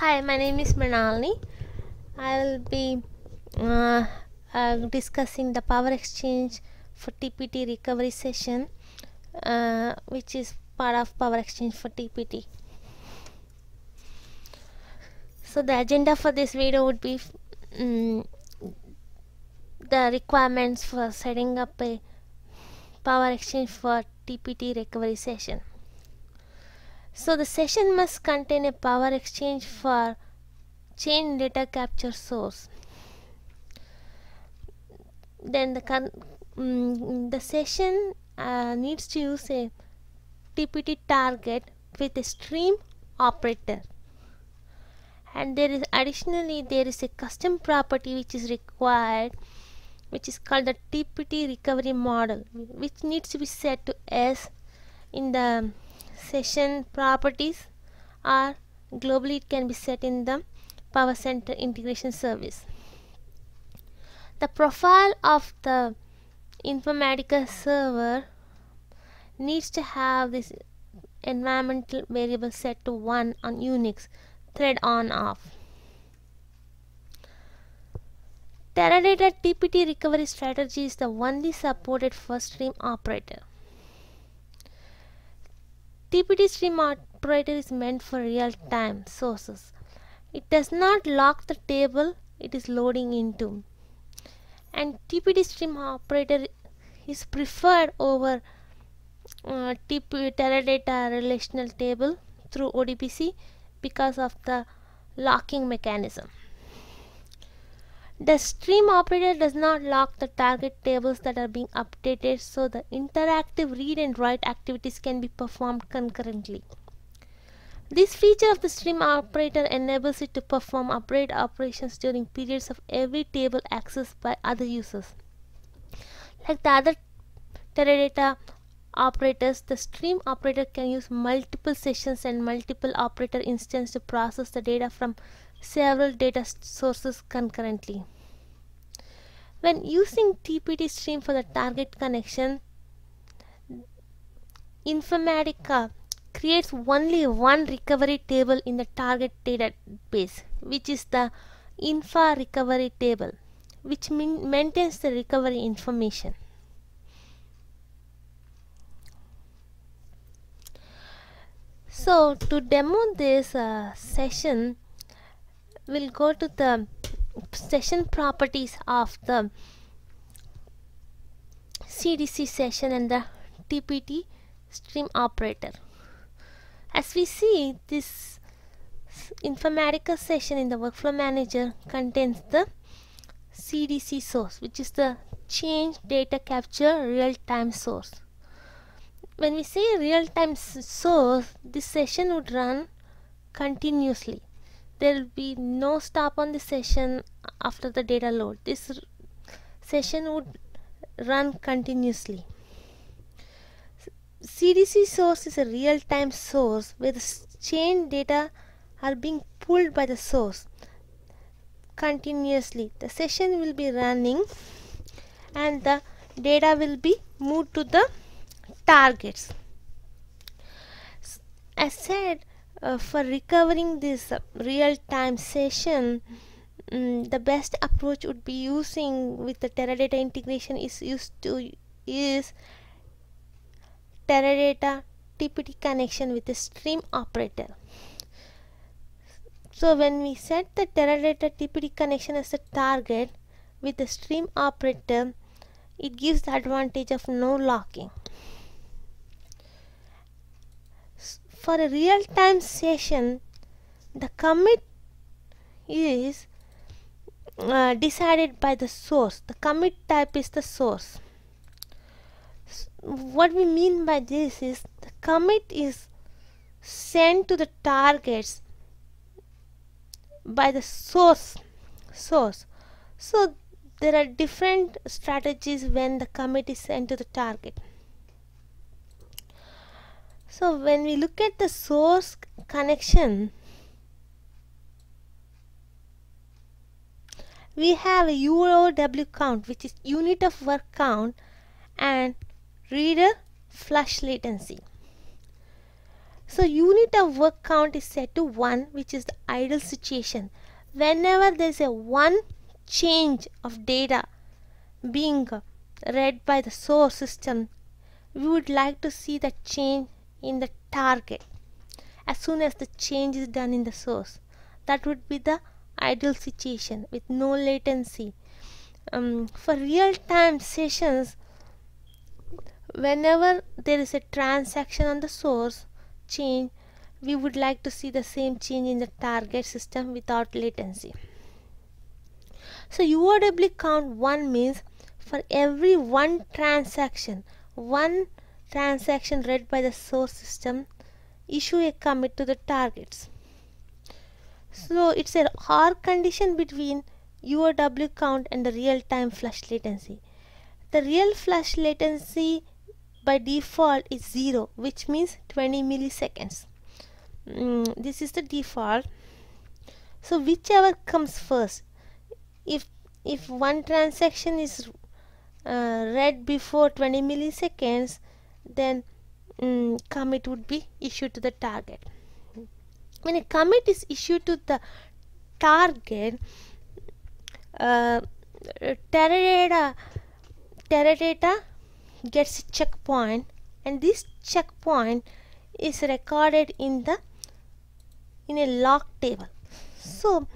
Hi, my name is Mrinalini. I'll be uh, uh, discussing the power exchange for TPT recovery session, uh, which is part of power exchange for TPT. So the agenda for this video would be mm, the requirements for setting up a power exchange for TPT recovery session. So the session must contain a power exchange for change data capture source. Then the mm, the session uh, needs to use a TPT target with a stream operator and there is additionally there is a custom property which is required which is called the TPT recovery model which needs to be set to S in the session properties or globally it can be set in the power center integration service the profile of the informatica server needs to have this environmental variable set to 1 on unix thread on off Teradata TPT recovery strategy is the only supported first stream operator. TPT stream operator is meant for real-time sources. It does not lock the table it is loading into. And TPT stream operator is preferred over uh, TP Teradata relational table through ODBC because of the locking mechanism. The stream operator does not lock the target tables that are being updated so the interactive read and write activities can be performed concurrently. This feature of the stream operator enables it to perform upgrade operations during periods of every table accessed by other users. Like the other Teradata operators, the stream operator can use multiple sessions and multiple operator instances to process the data from several data sources concurrently. When using TPT stream for the target connection, Informatica creates only one recovery table in the target database, which is the Infa recovery table, which maintains the recovery information. So to demo this uh, session, we'll go to the session properties of the CDC session and the TPT stream operator. As we see, this Informatica session in the workflow manager contains the CDC source, which is the change data capture real-time source. When we say real-time source, this session would run continuously there will be no stop on the session after the data load. This session would run continuously. CDC source is a real-time source where the change data are being pulled by the source continuously. The session will be running and the data will be moved to the targets. As said uh, for recovering this real-time session um, the best approach would be using with the Teradata integration is used to is Teradata TPT connection with the stream operator. So when we set the Teradata TPT connection as a target with the stream operator it gives the advantage of no locking for a real-time session the commit is uh, decided by the source. The commit type is the source. What we mean by this is the commit is sent to the targets by the source source. So there are different strategies when the commit is sent to the target so when we look at the source connection, we have a UOW count which is unit of work count and reader flush latency. so unit of work count is set to 1 which is the idle situation whenever there is a one change of data being read by the source system we would like to see that change in the target. As soon as the change is done in the source that would be the ideal situation with no latency. Um, for real-time sessions whenever there is a transaction on the source change we would like to see the same change in the target system without latency. So UOW count 1 means for every one transaction one transaction read by the source system issue a commit to the targets so it's a OR condition between UOW count and the real-time flush latency. The real flush latency by default is 0 which means 20 milliseconds. Mm, this is the default. So whichever comes first. If if one transaction is uh, read before 20 milliseconds then mm, commit would be issued to the target. When a commit is issued to the target uh, Teradata gets a checkpoint and this checkpoint is recorded in the in a log table so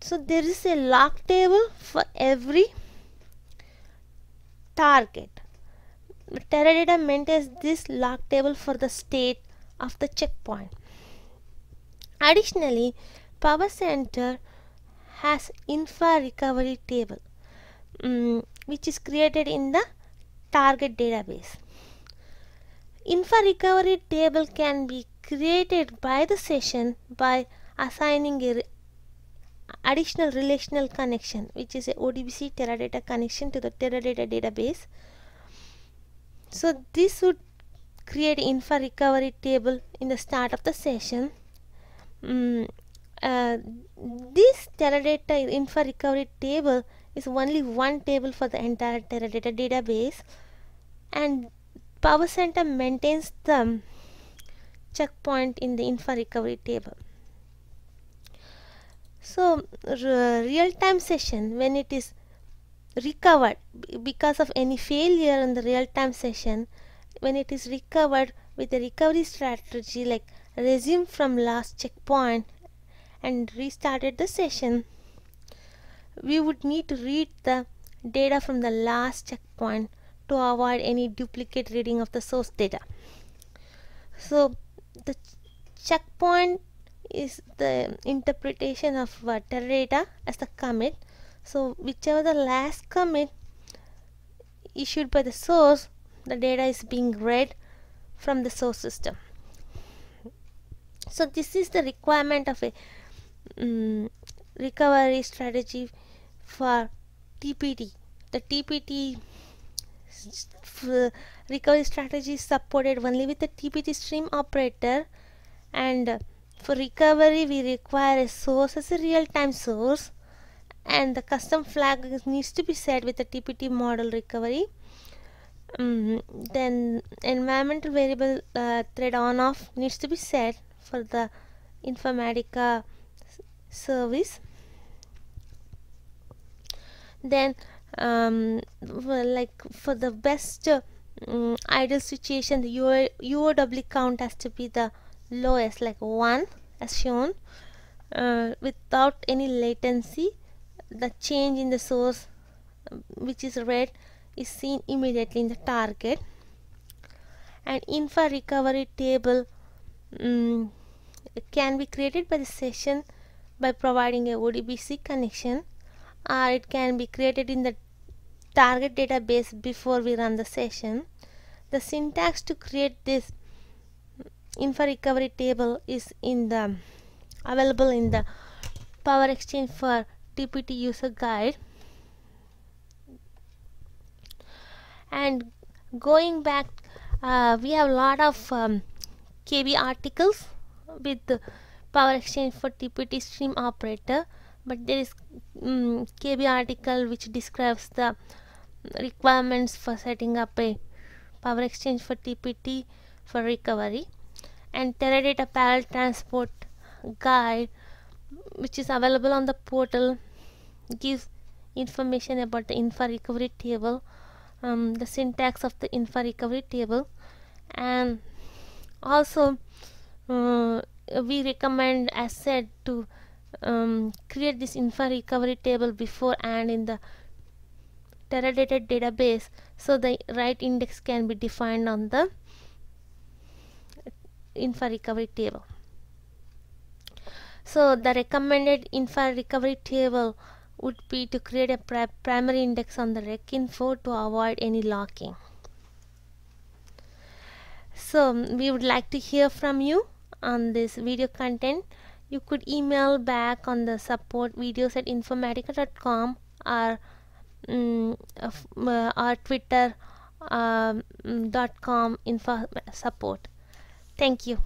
so there is a log table for every target Teradata maintains this log table for the state of the checkpoint additionally Power Center has infra recovery table um, which is created in the target database. Infra recovery table can be created by the session by assigning a additional relational connection which is a ODBC Teradata connection to the Teradata database. So this would create infra recovery table in the start of the session. Um, uh, this Teradata infra recovery table is only one table for the entire Teradata database and Power Center maintains the checkpoint in the infra recovery table. So real-time session when it is recovered because of any failure in the real-time session when it is recovered with a recovery strategy like resume from last checkpoint and restarted the session we would need to read the data from the last checkpoint to avoid any duplicate reading of the source data. So the checkpoint is the interpretation of uh, data as the commit so whichever the last commit issued by the source the data is being read from the source system. So this is the requirement of a um, recovery strategy for TPT. The TPT recovery strategy is supported only with the TPT stream operator. And for recovery we require a source as a real-time source and the custom flag needs to be set with the TPT model recovery. Um, then environmental variable uh, thread on off needs to be set for the Informatica service. Then um, well, like for the best um, idle situation the UO, UOW count has to be the lowest like 1 as shown uh, without any latency the change in the source which is read is seen immediately in the target and infra recovery table um, can be created by the session by providing a ODBC connection or it can be created in the target database before we run the session. The syntax to create this infra recovery table is in the available in the Power Exchange for TPT user guide. And going back, uh, we have a lot of um, KB articles with the Power Exchange for TPT stream operator but there is um, KB article which describes the requirements for setting up a power exchange for TPT for recovery and Teradata parallel transport guide which is available on the portal. Gives information about the infra recovery table um, the syntax of the infra recovery table. And also uh, we recommend as said to um, create this infra recovery table before and in the Teradata database so the right index can be defined on the infra recovery table so the recommended infra recovery table would be to create a pri primary index on the rec info to avoid any locking. So we would like to hear from you on this video content. You could email back on the support videos at informatica.com or um, uh, our twitter um, info support. Thank you